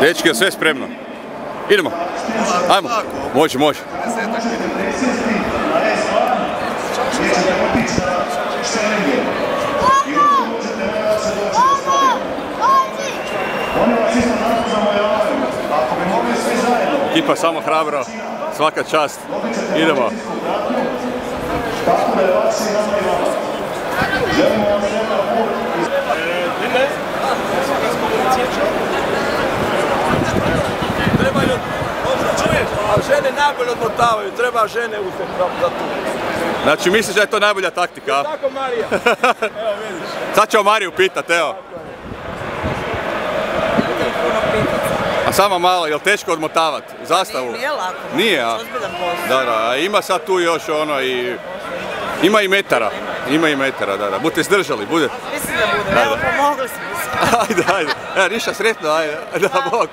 Dečki, sve spremno? Idemo. Ajmo. Može, može. Ekipa samo hrabro, svaka čast. Idemo. Trebaju, čuješ, a žene najbolje odmotavaju, treba žene uzeti za tu. Znači misliš da je to najbolja taktika, a? Tako Marija. Evo vidiš. Sad ćemo Mariju pitat, evo. A samo malo, jel teško odmotavat zastavu? Nije lako. Nije, a? Da, da, a ima sad tu još ono i... Ima i metara, ima i metara, da, da. Budete zdržali, bude. Mislim da bude. Evo, pomogli smo se. Ajde, ajde. E, ništa sretno, ajde. Da, bok.